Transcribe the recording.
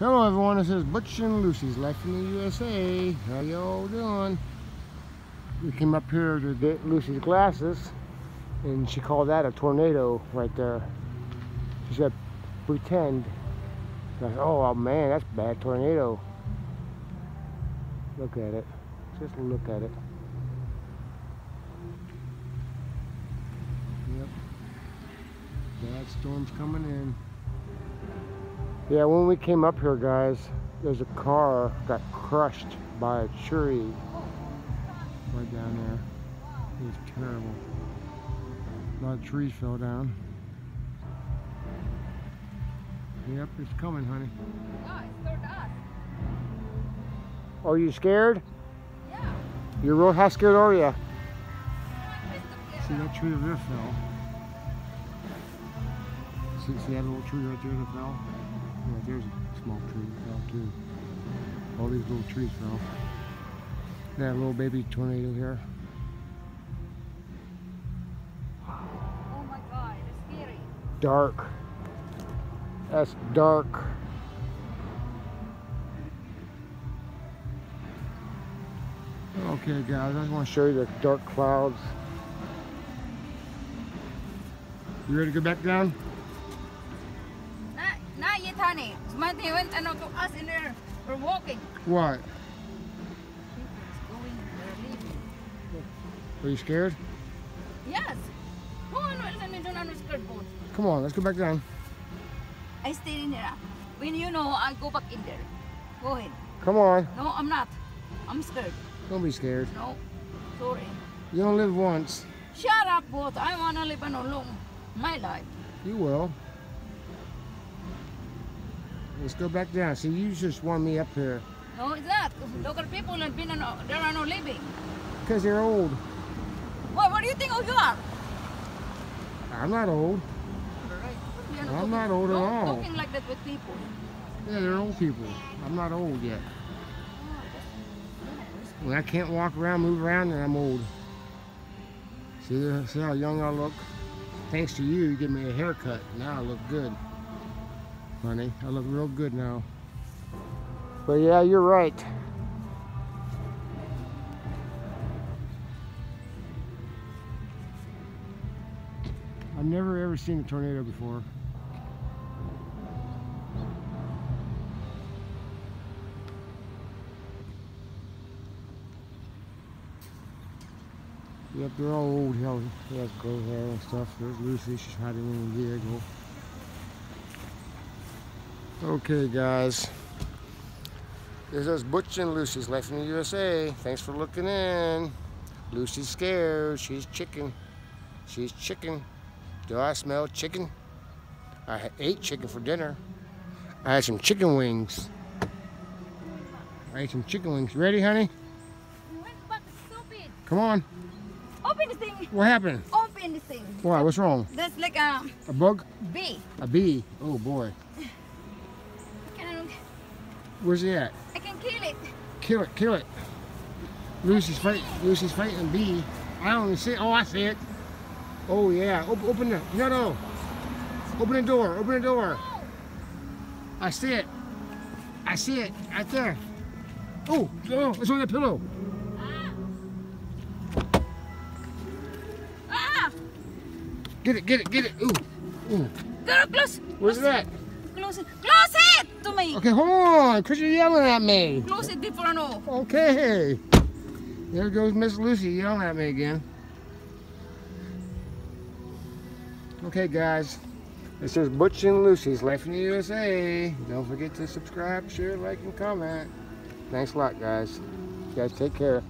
Hello everyone, this is Butch and Lucy's Life in the USA. How y'all doing? We came up here to get Lucy's glasses and she called that a tornado right there. She said, pretend. I said, oh, oh man, that's bad tornado. Look at it. Just look at it. Yep. Bad storm's coming in. Yeah, when we came up here, guys, there's a car got crushed by a tree right down there. It was terrible. A lot of trees fell down. Yep, it's coming, honey. Are you scared? Yeah. You're real, how scared are you? See that tree over there fell. See, see that little tree right there that fell? There's a small tree that fell too. All these little trees fell. That little baby tornado here. Oh my god, it's scary. Dark. That's dark. Okay guys, I just want to show you the dark clouds. You ready to go back down? Na yitani. Smati went ano to us in there. We're walking. What? We're you scared? Yes. Who on will me doon ano skirt boat? Come on, let's go back down. I stay in there. When you know, I go back in there. Go ahead. Come on. No, I'm not. I'm scared. Don't be scared. No. Sorry. You don't live once. Shut up, boat. I wanna live ano long my life. You will. Let's go back down. See, you just want me up here. No, it's not. Local people have been ano, there are no living. Because you're old. What, what do you think of you are? I'm not old. Know, I'm not old at all. Talking like that with people. Yeah, they're old people. I'm not old yet. When I can't walk around, move around, then I'm old. See, see how young I look? Thanks to you, you give me a haircut. Now I look good. Honey, I look real good now. But yeah, you're right. I've never ever seen a tornado before. Yep, they're all old. He has, he has gray hair and stuff. There's Lucy. She's hiding in the vehicle. Okay, guys. This is Butch and Lucy's Life in the USA. Thanks for looking in. Lucy's scared. She's chicken. She's chicken. Do I smell chicken? I ate chicken for dinner. I had some chicken wings. I ate some chicken wings. Ready, honey? You went stupid. Come on. Open the thing. What happened? Open the thing. Why? What's wrong? That's like a A bug? bee. A bee? Oh boy. Where's he at? I can kill it. Kill it, kill it. Lucy's fight. Lucy's fighting bee. I don't even see it. Oh, I see it. Oh yeah. Open, open the. No, no. Open the door. Open the door. I see it. I see it right there. Oh, oh, it's on the pillow. Ah! Get it, get it, get it. Ooh, ooh. Girl, close. Where's it at? Close it. Close it to me. Okay, hold on. Cause you're yelling at me. Close it before I know. Okay. There goes Miss Lucy yelling at me again. Okay, guys. This is Butch and Lucy's Life in the USA. Don't forget to subscribe, share, like, and comment. Thanks a lot, guys. You guys take care.